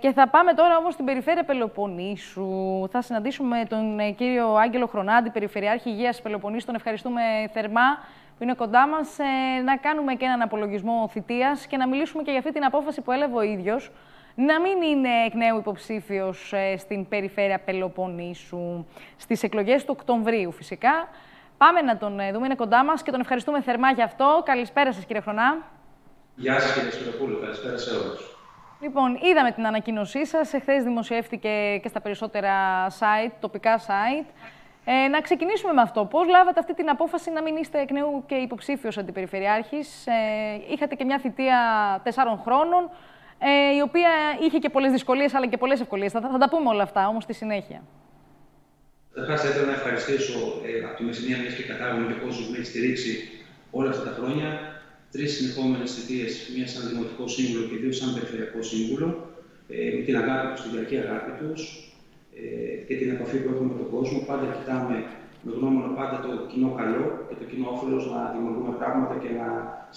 Και θα πάμε τώρα όμως στην περιφέρεια Πελοποννήσου. Θα συναντήσουμε τον ε, κύριο Άγγελο Χρονάντη, Περιφερειάρχη Υγείας Πελοποννήσου. Τον ευχαριστούμε θερμά που είναι κοντά μας. Ε, να κάνουμε και έναν απολογισμό θητείας και να μιλήσουμε και για αυτή την απόφαση που έλαβε ο ίδιος να μην είναι εκ νέου υποψήφιος ε, στην περιφέρεια Πελοποννήσου στις εκλογές του Οκτωβρίου φυσικά. Πάμε να τον δούμε, είναι κοντά μας και τον ευχαριστούμε θερμά για αυτό. Καλησπέρα σας κύριε Χρονά. Γεια σας κύριε Σπυροπούλου, καλησπέρα σε όλους. Λοιπόν, είδαμε την ανακοίνωσή σας. Εχθές δημοσιεύτηκε και στα περισσότερα site, τοπικά site. Ε, να ξεκινήσουμε με αυτό. Πώς λάβατε αυτή την απόφαση να μην είστε εκ νέου και υποψήφιος αντιπεριφερειάρχης; Ε, είχατε και μια θητεία τεσσάρων χρόνων, ε, η οποία είχε και πολλές δυσκολίες αλλά και πολλές ευκολίες. Θα, θα, τα πούμε όλα αυτά όμως στη συνέχεια. Καταρχάς, θα ήθελα να ευχαριστήσω ε, από τη Μεσσηνία, μιας και κατάγομαι και πώ με έχεις στηρίξει όλα αυτά τα χρόνια τρεις συνεχόμενες θητείες, μία σαν δημοτικό σύμβουλο και δύο σαν περιφερειακό σύμβουλο, ε, με την αγάπη τους, την διαρκή αγάπη τους ε, και την επαφή που έχουμε με τον κόσμο. Πάντα κοιτάμε με γνώμονα πάντα το κοινό καλό και το κοινό όφελος να δημιουργούμε πράγματα και να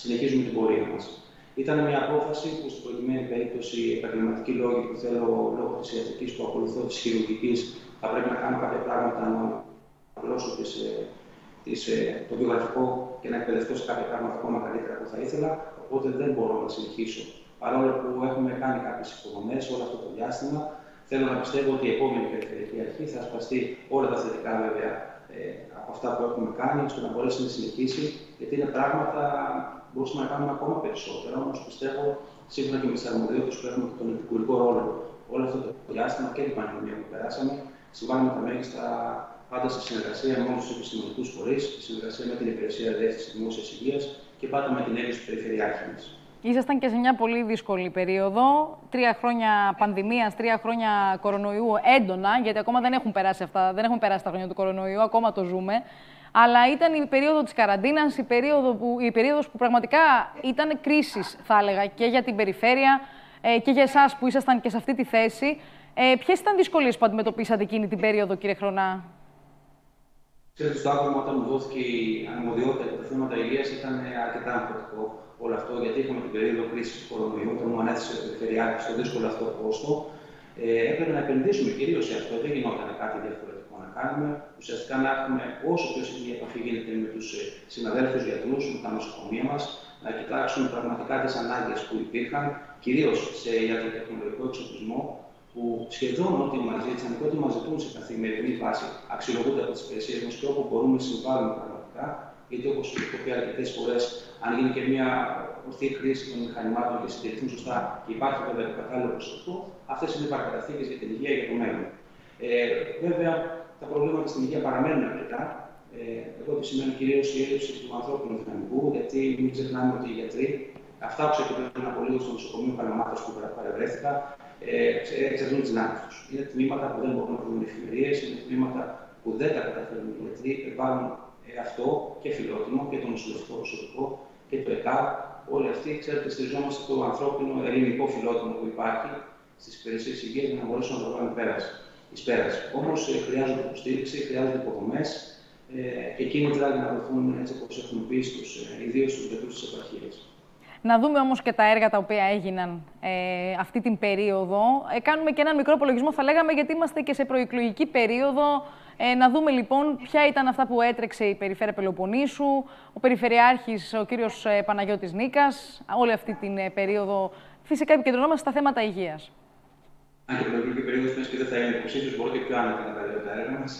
συνεχίζουμε την πορεία μας. Ήταν μια απόφαση που στην προκειμένη περίπτωση επαγγελματική λόγη που θέλω λόγω της ιατρικής που ακολουθώ της χειρουργικής θα πρέπει να κάνω κάποια πράγματα να απλώσω τις ε, της, ε, το βιογραφικό και να εκπαιδευτώ σε κάποια πράγματα ακόμα καλύτερα που θα ήθελα. Οπότε δεν μπορώ να συνεχίσω. Παρόλο που έχουμε κάνει κάποιες υποδομές όλο αυτό το διάστημα, θέλω να πιστεύω ότι η επόμενη περιφερειακή αρχή θα ασπαστεί όλα τα θετικά βέβαια ε, από αυτά που έχουμε κάνει, ώστε να μπορέσει να συνεχίσει, γιατί είναι πράγματα που μπορούμε να κάνουμε ακόμα περισσότερα. Όμως πιστεύω, σύμφωνα και με τις αρμοδιότητες που έχουμε και τον επικουρικό ρόλο όλο αυτό το διάστημα και την πανδημία που περάσαμε, συμβάλλουμε τα μέγιστα πάντα σε συνεργασία με όλους τους επιστημονικούς φορείς, σε συνεργασία με την Υπηρεσία Διεύθυνσης Δημόσιας Υγείας και πάντα με την έγκριση του Περιφερειάρχη μας. Ήσασταν και σε μια πολύ δύσκολη περίοδο. Τρία χρόνια πανδημίας, τρία χρόνια κορονοϊού έντονα, γιατί ακόμα δεν έχουν περάσει αυτά, δεν έχουν περάσει τα χρόνια του κορονοϊού, ακόμα το ζούμε. Αλλά ήταν η περίοδο της καραντίνας, η, περίοδο που, η περίοδος που πραγματικά ήταν κρίσης, θα έλεγα, και για την περιφέρεια ε, και για εσάς που ήσασταν και σε αυτή τη θέση. Ε, ποιες ήταν οι δυσκολίες που αντιμετωπίσατε εκείνη την περίοδο, κύριε Χρονά; Ξέρετε, στο άτομο όταν μου δόθηκε η αρμοδιότητα για τα θέματα υγείας ήταν αρκετά αμφωτικό όλο αυτό, γιατί είχαμε την περίοδο κρίσης του κορονοϊού, όταν μου ανέθεσε ο Περιφερειάρχη στο δύσκολο αυτό πόστο. Ε, έπρεπε να επενδύσουμε κυρίως σε αυτό. Δεν γινόταν κάτι διαφορετικό να κάνουμε. Ουσιαστικά να έχουμε όσο πιο συχνή επαφή γίνεται με τους ε, συναδέλφους γιατρούς, με τα νοσοκομεία μας, να κοιτάξουμε πραγματικά τις ανάγκες που υπήρχαν, κυρίως σε ιατροτεχνολογικό εξοπλισμό, που σχεδόν ό,τι μα ζήτησαν και ό,τι μας ζητούν σε καθημερινή βάση αξιολογούνται από τις υπηρεσίες μας και όπου μπορούμε να συμβάλλουμε πραγματικά. Γιατί όπως έχω πει αρκετές φορές, αν γίνει και μια ορθή χρήση των μηχανημάτων και συντηρηθούν σωστά και υπάρχει βέβαια το κατάλληλο ποσοστό, αυτές είναι οι παρακαταθήκες για την υγεία για το μέλλον. Ε, βέβαια, τα προβλήματα στην υγεία παραμένουν αρκετά. Ε, εγώ επισημαίνω κυρίως η έλλειψη του ανθρώπινου δυναμικού, γιατί μην ξεχνάμε ότι οι γιατροί, αυτά που ξεκινούν από λίγο στο νοσοκομείο Καλαμάτα που παρευρέθηκα, ε, εξαρτούν τις δυνάμει τους. Είναι τμήματα που δεν μπορούν να βρουν εφημερίες, είναι τμήματα που δεν τα καταφέρνουν οι γιατροί, επιβάλλουν ε, αυτό και φιλότιμο και το νοσηλευτικό προσωπικό και το ΕΚΑ. Όλοι αυτοί, ξέρετε, στηριζόμαστε το ανθρώπινο ελληνικό φιλότιμο που υπάρχει στις υπηρεσίες υγείας για να μπορέσουν να το βάλουν πέραση. πέραση. Όμως ε, χρειάζονται υποστήριξη, χρειάζονται υποδομές ε, και κίνητρα για να δοθούν έτσι όπως έχουμε πει στους ε, ιδίως στους γιατρούς της επαρχίας. Να δούμε όμως και τα έργα τα οποία έγιναν ε, αυτή την περίοδο. Ε, κάνουμε και έναν μικρό απολογισμό, θα λέγαμε, γιατί είμαστε και σε προεκλογική περίοδο. Ε, να δούμε λοιπόν ποια ήταν αυτά που έτρεξε η Περιφέρεια Πελοποννήσου, ο Περιφερειάρχης, ο κύριος ε, Παναγιώτης Νίκας, όλη αυτή την ε, περίοδο. Φυσικά επικεντρωνόμαστε στα θέματα υγείας. Αν και προεκλογική περίοδος, μια και δεν θα είναι υποψήφιος, μπορεί και πιο άνετα να τα λέω τα έργα μας.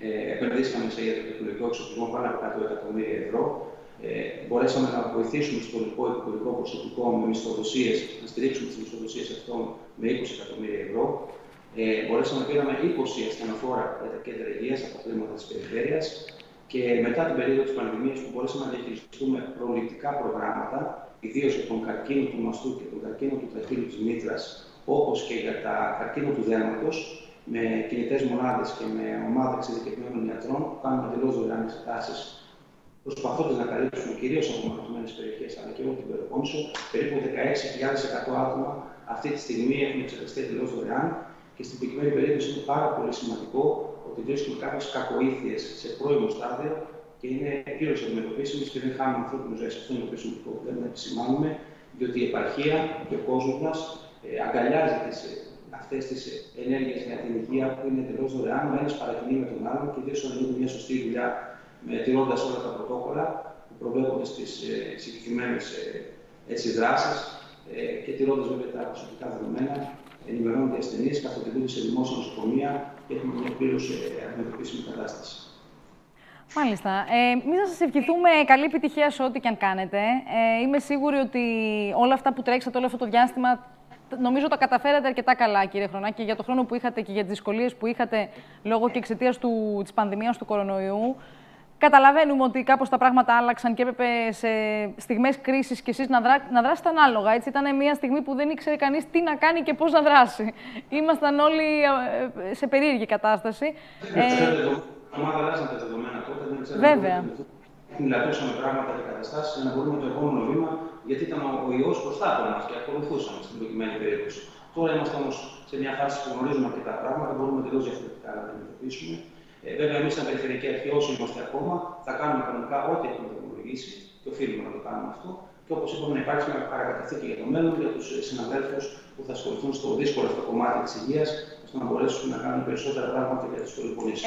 Ε, επενδύσαμε σε ιατροτεχνολογικό εξοπλισμό πάνω από 100 εκατομμύρια ευρώ. Ε, μπορέσαμε να βοηθήσουμε στο λοιπό υπηκοϊκό προσωπικό με μισθοδοσίες, να στηρίξουμε τις μισθοδοσίες αυτών με 20 εκατομμύρια ευρώ. Ε, μπορέσαμε να πήραμε 20 ασθενοφόρα για τα κέντρα υγείας από χρήματα της περιφέρειας και μετά την περίοδο της πανδημίας που μπορέσαμε να διαχειριστούμε προληπτικά προγράμματα, ιδίως για τον καρκίνο του μαστού και τον καρκίνο του τραχύλου της μήτρας, όπως και για τα καρκίνο του δέρματο, με κινητές μονάδες και με ομάδα εξειδικευμένων ιατρών που κάνουν εντελώ δωρεάν εξετάσει προσπαθώντας να καλύψουμε κυρίως απομακρυσμένες περιοχές αλλά και όλη την Πελοπόννησο, περίπου 16.100 άτομα αυτή τη στιγμή έχουν εξεταστεί εντελώς δωρεάν και στην προκειμένη περίπτωση είναι πάρα πολύ σημαντικό ότι βρίσκουμε κάποιες κακοήθειες σε πρώιμο στάδιο και είναι πλήρως αντιμετωπίσιμες και δεν χάνουμε ανθρώπινους ζωές. Αυτό είναι το πιο σημαντικό που πρέπει να επισημάνουμε, διότι η επαρχία και ο κόσμος μας ε, αγκαλιάζει τις, ε, αυτές τις ενέργειες για την υγεία που είναι εντελώς δωρεάν, ο ένας παρακινεί με τον άλλον και ιδίως όταν γίνεται μια σωστή δουλειά με τηρώντας όλα τα πρωτόκολλα που προβλέπονται στις ε, συγκεκριμένες ε, δράσεις ε, και τηρώντας βέβαια τα προσωπικά δεδομένα, ενημερώνονται οι ασθενείς, καθοδηγούνται σε δημόσια νοσοκομεία και έχουμε μια πλήρως αντιμετωπίσιμη κατάσταση. Μάλιστα. Ε, Μην να σας ευχηθούμε καλή επιτυχία σε ό,τι και αν κάνετε. Ε, είμαι σίγουρη ότι όλα αυτά που τρέξατε όλο αυτό το διάστημα νομίζω τα καταφέρατε αρκετά καλά, κύριε Χρονάκη, για το χρόνο που είχατε και για τις δυσκολίες που είχατε λόγω και εξαιτίας της πανδημίας του κορονοϊού. Καταλαβαίνουμε ότι κάπως τα πράγματα άλλαξαν και έπρεπε σε στιγμές κρίσης και εσείς να, δρά, να δράσετε ανάλογα. Έτσι, ήταν μια στιγμή που δεν ήξερε κανείς τι να κάνει και πώς να δράσει. Ήμασταν όλοι ε, σε περίεργη κατάσταση. Ε, ομάδα αλλάζαν τα δεδομένα τότε, δεν ξέραμε. Βέβαια. Μιλατούσαμε πράγματα και καταστάσεις για να μπορούμε το επόμενο βήμα, γιατί ήταν ο, ο ιός μπροστά από εμάς και ακολουθούσαμε στην προκειμένη περίπτωση. Τώρα είμαστε όμως σε μια φάση που γνωρίζουμε αρκετά πράγματα, μπορούμε τελείως διαφορετικά να τα αντιμετωπίσουμε. Ε, βέβαια, εμείς σαν Περιφερειακή Αρχή, όσο είμαστε ακόμα, θα κάνουμε κανονικά ό,τι έχουμε δημιουργήσει και οφείλουμε να το κάνουμε αυτό. Και όπως είπαμε, να υπάρξει μια παρακαταθήκη για το μέλλον για τους συναδέλφους που θα ασχοληθούν στο δύσκολο αυτό κομμάτι της υγείας, ώστε να μπορέσουν να κάνουν περισσότερα πράγματα για τι πολυπονήσει.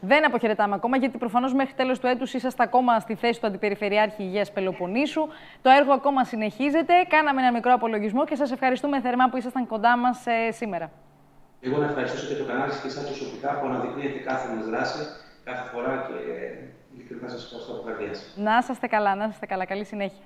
Δεν αποχαιρετάμε ακόμα, γιατί προφανώς μέχρι τέλος του έτους είσαστε ακόμα στη θέση του Αντιπεριφερειάρχη Υγείας Πελοποννήσου. Το έργο ακόμα συνεχίζεται. Κάναμε ένα μικρό απολογισμό και σας ευχαριστούμε θερμά που ήσασταν κοντά μας ε, σήμερα. Εγώ να ευχαριστήσω και το κανάλι και εσάς προσωπικά που αναδεικνύεται κάθε μας δράση, κάθε φορά και ειλικρινά σας ευχαριστώ από καρδιά. Να είστε καλά, να είστε καλά. Καλή συνέχεια.